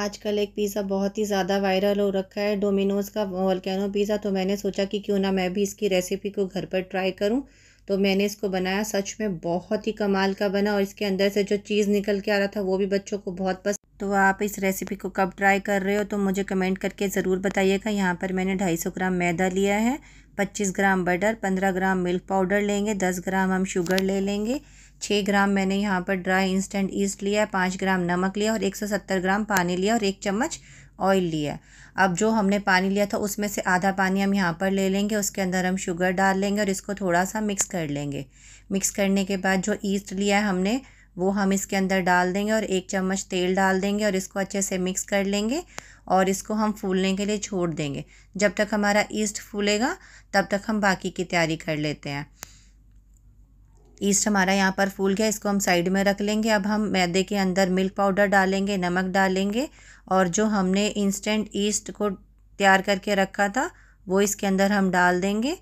आजकल एक पिज़्ज़ा बहुत ही ज़्यादा वायरल हो रखा है डोमिनोज़ का वॉलकैनो पिज़्ज़ा। तो मैंने सोचा कि क्यों ना मैं भी इसकी रेसिपी को घर पर ट्राई करूँ। तो मैंने इसको बनाया, सच में बहुत ही कमाल का बना और इसके अंदर से जो चीज़ निकल के आ रहा था, वो भी बच्चों को बहुत पसंद तो आप इस रेसिपी को कब ट्राई कर रहे हो तो मुझे कमेंट करके ज़रूर बताइएगा। यहाँ पर मैंने ढाई ग्राम मैदा लिया है, पच्चीस ग्राम बटर पंद्रह ग्राम मिल्क पाउडर लेंगे, दस ग्राम हम शुगर ले लेंगे। छः ग्राम मैंने यहाँ पर ड्राई इंस्टेंट ईस्ट लिया है, पाँच ग्राम नमक लिया और एक सौ सत्तर ग्राम पानी लिया और एक चम्मच ऑयल लिया अब जो हमने पानी लिया था, उसमें से आधा पानी हम यहाँ पर ले लेंगे, उसके अंदर हम शुगर डाल लेंगे और इसको थोड़ा सा मिक्स कर लेंगे। मिक्स करने के बाद जो ईस्ट लिया है हमने, वो हम इसके अंदर डाल देंगे और एक चम्मच तेल डाल देंगे और इसको अच्छे से मिक्स कर लेंगे और इसको हम फूलने के लिए छोड़ देंगे। जब तक हमारा ईस्ट फूलेगा, तब तक हम बाकी की तैयारी कर लेते हैं। ईस्ट हमारा यहाँ पर फूल गया, इसको हम साइड में रख लेंगे। अब हम मैदे के अंदर मिल्क पाउडर डालेंगे, नमक डालेंगे और जो हमने इंस्टेंट ईस्ट को तैयार करके रखा था, वो इसके अंदर हम डाल देंगे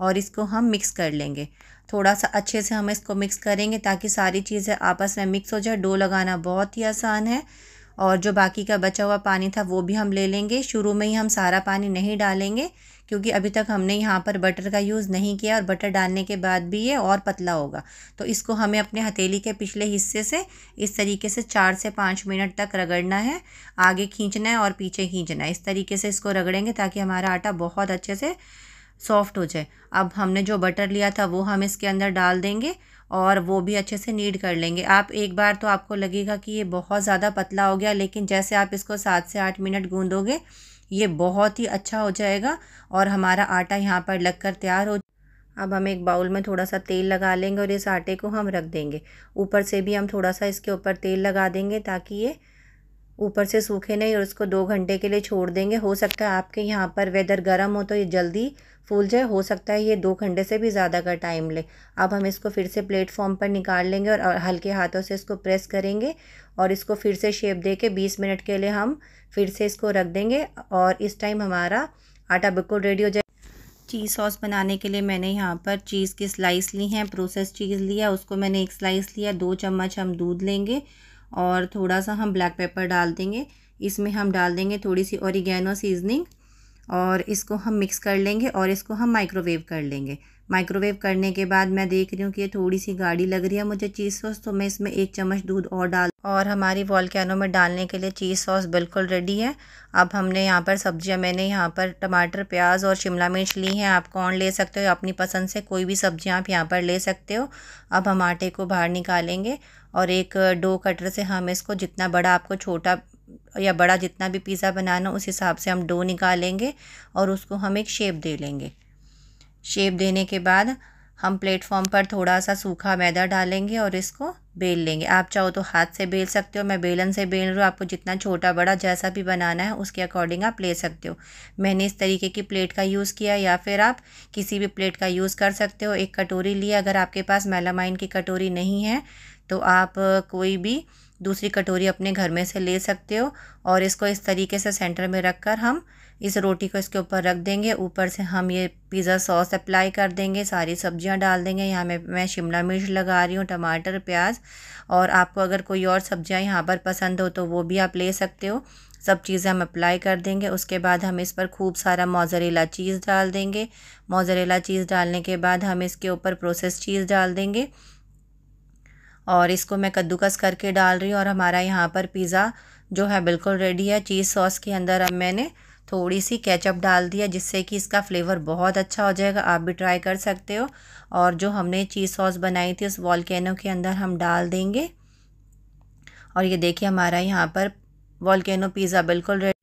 और इसको हम मिक्स कर लेंगे। थोड़ा सा अच्छे से हम इसको मिक्स करेंगे ताकि सारी चीज़ें आपस में मिक्स हो जाए। डो लगाना बहुत ही आसान है और जो बाकी का बचा हुआ पानी था, वो भी हम ले लेंगे। शुरू में ही हम सारा पानी नहीं डालेंगे क्योंकि अभी तक हमने यहाँ पर बटर का यूज़ नहीं किया और बटर डालने के बाद भी ये और पतला होगा। तो इसको हमें अपने हथेली के पिछले हिस्से से इस तरीके से चार से पाँच मिनट तक रगड़ना है। आगे खींचना है और पीछे खींचना है। इस तरीके से इसको रगड़ेंगे ताकि हमारा आटा बहुत अच्छे से सॉफ्ट हो जाए। अब हमने जो बटर लिया था वो हम इसके अंदर डाल देंगे। और वो भी अच्छे से नीड कर लेंगे। आप एक बार तो आपको लगेगा कि ये बहुत ज़्यादा पतला हो गया, लेकिन जैसे आप इसको सात से आठ मिनट गूंदोगे, ये बहुत ही अच्छा हो जाएगा और हमारा आटा यहाँ पर लगकर तैयार हो अब हम एक बाउल में थोड़ा सा तेल लगा लेंगे और इस आटे को हम रख देंगे। ऊपर से भी हम थोड़ा सा इसके ऊपर तेल लगा देंगे ताकि ये ऊपर से सूखे नहीं और उसको दो घंटे के लिए छोड़ देंगे। हो सकता है आपके यहाँ पर वेदर गर्म हो तो ये जल्दी फूल जाए। हो सकता है ये दो घंटे से भी ज़्यादा का टाइम ले। अब हम इसको फिर से प्लेटफॉर्म पर निकाल लेंगे और हल्के हाथों से इसको प्रेस करेंगे और इसको फिर से शेप दे के बीस मिनट के लिए हम फिर से इसको रख देंगे और इस टाइम हमारा आटा बिल्कुल रेडी हो जाए। चीज़ सॉस बनाने के लिए मैंने यहाँ पर चीज़ की स्लाइस ली हैं प्रोसेस चीज़ लिया, उसको मैंने एक स्लाइस लिया, दो चम्मच हम दूध लेंगे और थोड़ा सा हम ब्लैक पेपर डाल देंगे। इसमें हम डाल देंगे थोड़ी सी औरिगेनो सीजनिंग और इसको हम मिक्स कर लेंगे और इसको हम माइक्रोवेव कर लेंगे। माइक्रोवेव करने के बाद मैं देख रही हूँ कि ये थोड़ी सी गाढ़ी लग रही है मुझे चीज़ सॉस तो मैं इसमें एक चम्मच दूध और डाल और हमारी वॉलकैनो में डालने के लिए चीज़ सॉस बिल्कुल रेडी है। अब हमने यहाँ पर सब्ज़ियाँ, मैंने यहाँ पर टमाटर, प्याज और शिमला मिर्च ली हैं। आप कौन ले सकते हो? अपनी पसंद से कोई भी सब्ज़ियाँ आप यहाँ पर ले सकते हो। अब हम आटे को बाहर निकालेंगे और एक डो कटर से हम इसको जितना बड़ा, आपको छोटा या बड़ा जितना भी पिज़्ज़ा बनाना उस हिसाब से हम डो निकालेंगे और उसको हम एक शेप दे लेंगे। शेप देने के बाद हम प्लेटफॉर्म पर थोड़ा सा सूखा मैदा डालेंगे और इसको बेल लेंगे। आप चाहो तो हाथ से बेल सकते हो, मैं बेलन से बेल रही हूँ, आपको जितना छोटा बड़ा जैसा भी बनाना है, उसके अकॉर्डिंग आप ले सकते हो। मैंने इस तरीके की प्लेट का यूज़ किया या फिर आप किसी भी प्लेट का यूज़ कर सकते हो। एक कटोरी लिया अगर आपके पास मेलामाइन की कटोरी नहीं है तो आप कोई भी दूसरी कटोरी अपने घर में से ले सकते हो और इसको इस तरीके से सेंटर में रख कर हम इस रोटी को इसके ऊपर रख देंगे। ऊपर से हम ये पिज़्ज़ा सॉस अप्लाई कर देंगे, सारी सब्ज़ियाँ डाल देंगे। यहाँ में मैं शिमला मिर्च लगा रही हूँ, टमाटर, प्याज और आपको अगर कोई और सब्ज़ियाँ यहाँ पर पसंद हो तो वो भी आप ले सकते हो। सब चीज़ें हम अप्लाई कर देंगे। उसके बाद हम इस पर खूब सारा मोज़रेला चीज़ डाल देंगे। मोज़रेला चीज़ डालने के बाद हम इसके ऊपर प्रोसेस चीज़ डाल देंगे। और इसको मैं कद्दूकस करके डाल रही हूँ और हमारा यहाँ पर पिज़्ज़ा जो है बिल्कुल रेडी है। चीज़ सॉस के अंदर अब मैंने थोड़ी सी केचप डाल दिया जिससे कि इसका फ्लेवर बहुत अच्छा हो जाएगा। आप भी ट्राई कर सकते हो। और जो हमने चीज़ सॉस बनाई थी, उस वॉलकैनो के अंदर हम डाल देंगे। और ये देखिए हमारा यहाँ पर वॉलकैनो पिज़्ज़ा बिल्कुल रेडी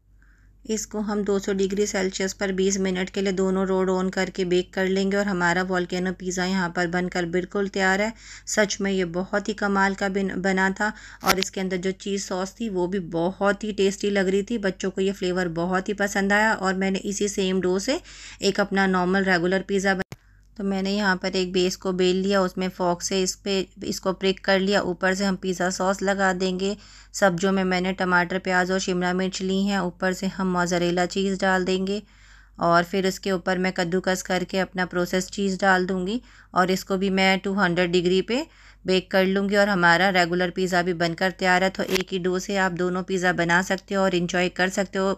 इसको हम 200 डिग्री सेल्सियस पर 20 मिनट के लिए दोनों रोड ऑन करके बेक कर लेंगे और हमारा वॉलकैनो पिज़्ज़ा यहाँ पर बनकर बिल्कुल तैयार है। सच में ये बहुत ही कमाल का बना था और इसके अंदर जो चीज़ सॉस थी वो भी बहुत ही टेस्टी लग रही थी। बच्चों को ये फ्लेवर बहुत ही पसंद आया और मैंने इसी सेम डो से एक अपना नॉर्मल रेगुलर पिज़्ज़ा तो मैंने यहाँ पर एक बेस को बेल लिया, उसमें फॉक से इस पे, इसको प्रिक कर लिया। ऊपर से हम पिज़्ज़ा सॉस लगा देंगे। सब्जियों में, मैंने टमाटर, प्याज और शिमला मिर्च ली हैं, ऊपर से हम मोज़रेला चीज़ डाल देंगे। और फिर उसके ऊपर मैं कद्दूकस करके अपना प्रोसेस चीज़ डाल दूँगी। और इसको भी मैं टू हंड्रेड डिग्री पे बेक कर लूँगी और हमारा रेगुलर पिज़्ज़ा भी बनकर तैयार है। तो एक ही डो से आप दोनों पिज़्ज़ा बना सकते हो और इन्जॉय कर सकते हो।